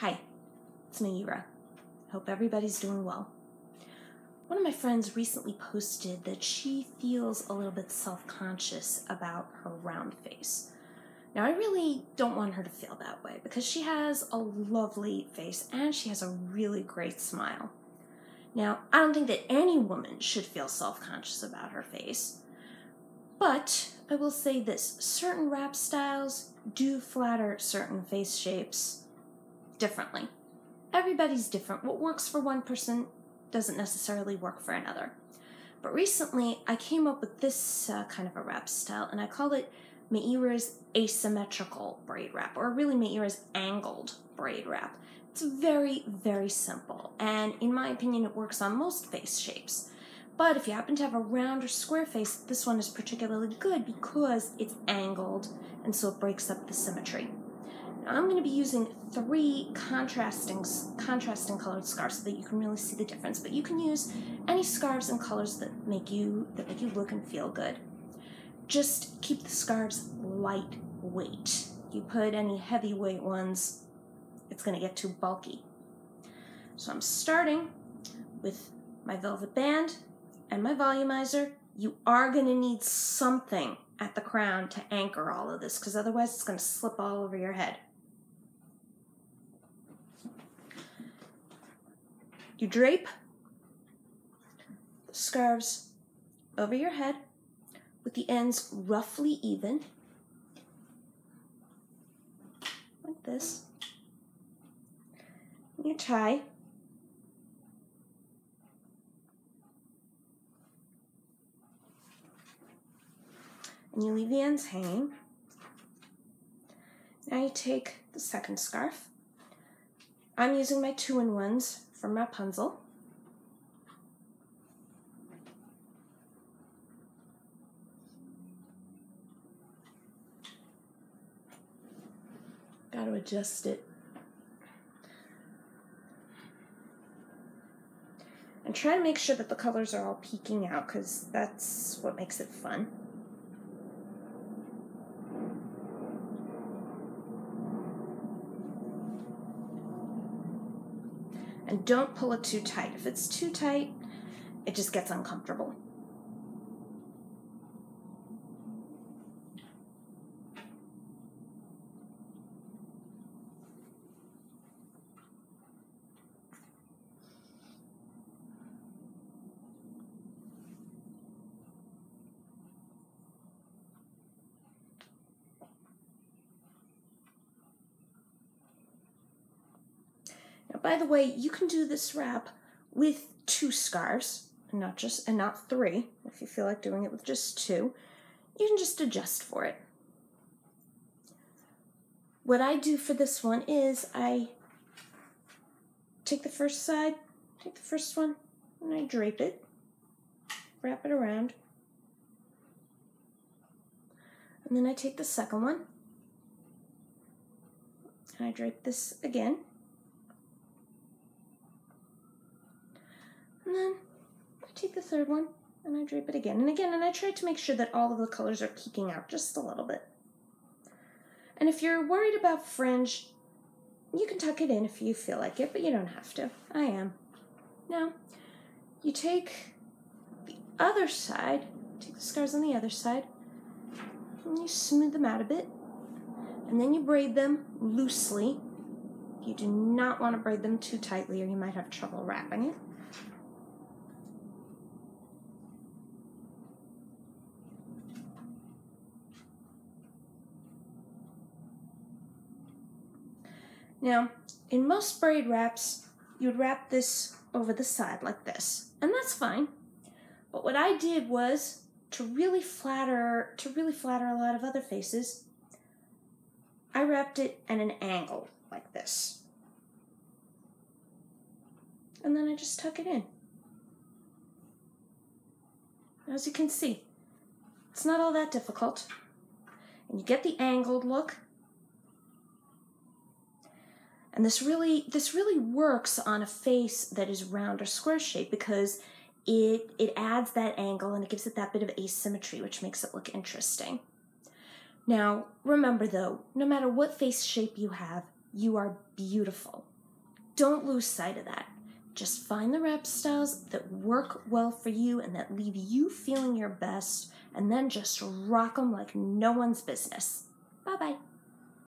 Hi, it's Meira. Hope everybody's doing well. One of my friends recently posted that she feels a little bit self conscious about her round face. Now, I really don't want her to feel that way because she has a lovely face and she has a really great smile. Now, I don't think that any woman should feel self conscious about her face, but I will say this certain wrap styles do flatter certain face shapes differently. Everybody's different. What works for one person doesn't necessarily work for another. But recently, I came up with this uh, kind of a wrap style, and I call it Meira's asymmetrical braid wrap, or really Meira's angled braid wrap. It's very, very simple, and in my opinion, it works on most face shapes. But if you happen to have a round or square face, this one is particularly good because it's angled, and so it breaks up the symmetry. I'm going to be using three contrasting contrasting colored scarves so that you can really see the difference. But you can use any scarves and colors that make you that make you look and feel good. Just keep the scarves lightweight. You put any heavyweight ones, it's going to get too bulky. So I'm starting with my velvet band and my volumizer. You are going to need something at the crown to anchor all of this because otherwise it's going to slip all over your head. You drape the scarves over your head with the ends roughly even, like this. You tie. And you leave the ends hanging. Now you take the second scarf. I'm using my two-in-ones from Wrapunzel. Got to adjust it. And try to make sure that the colors are all peeking out because that's what makes it fun. And don't pull it too tight. If it's too tight, it just gets uncomfortable. By the way, you can do this wrap with two scarves, not just and not three. If you feel like doing it with just two, you can just adjust for it. What I do for this one is I take the first side, take the first one, and I drape it, wrap it around. And then I take the second one, and I drape this again. And then I take the third one and I drape it again and again. And I try to make sure that all of the colors are peeking out just a little bit. And if you're worried about fringe, you can tuck it in if you feel like it, but you don't have to. I am. Now, you take the other side, take the scars on the other side, and you smooth them out a bit. And then you braid them loosely. You do not want to braid them too tightly or you might have trouble wrapping it. Now, in most braid wraps, you'd wrap this over the side like this, and that's fine. But what I did was to really flatter to really flatter a lot of other faces, I wrapped it at an angle like this. And then I just tuck it in. As you can see, it's not all that difficult. And you get the angled look, and this really this really works on a face that is round or square shape because it it adds that angle and it gives it that bit of asymmetry which makes it look interesting. Now, remember though, no matter what face shape you have, You are beautiful. Don't lose sight of that. Just find the rep styles that work well for you and that leave you feeling your best, and then just rock them like no one's business. Bye bye.